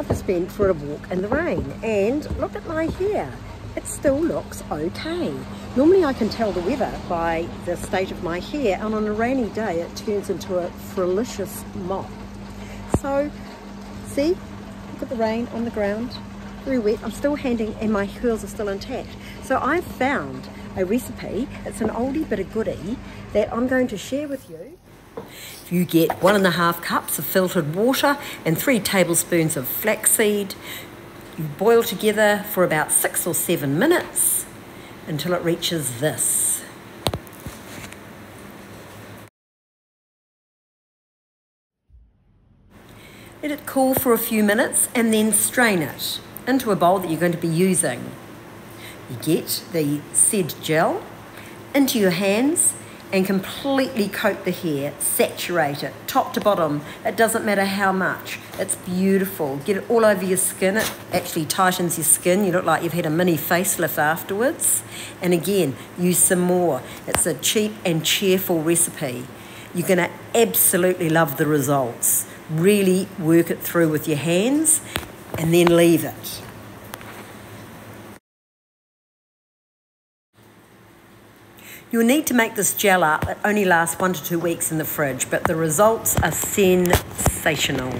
I've just been for a walk in the rain and look at my hair. It still looks okay. Normally I can tell the weather by the state of my hair and on a rainy day it turns into a frilicious mop. So, see, look at the rain on the ground, very wet. I'm still handing and my curls are still intact. So I've found a recipe, it's an oldie but a goodie, that I'm going to share with you. You get one and a half cups of filtered water and three tablespoons of flaxseed. You boil together for about six or seven minutes until it reaches this. Let it cool for a few minutes and then strain it into a bowl that you're going to be using. You get the said gel into your hands and completely coat the hair, saturate it, top to bottom. It doesn't matter how much. It's beautiful. Get it all over your skin. It actually tightens your skin. You look like you've had a mini facelift afterwards. And again, use some more. It's a cheap and cheerful recipe. You're going to absolutely love the results. Really work it through with your hands and then leave it. You'll need to make this gel up. It only lasts one to two weeks in the fridge, but the results are sensational.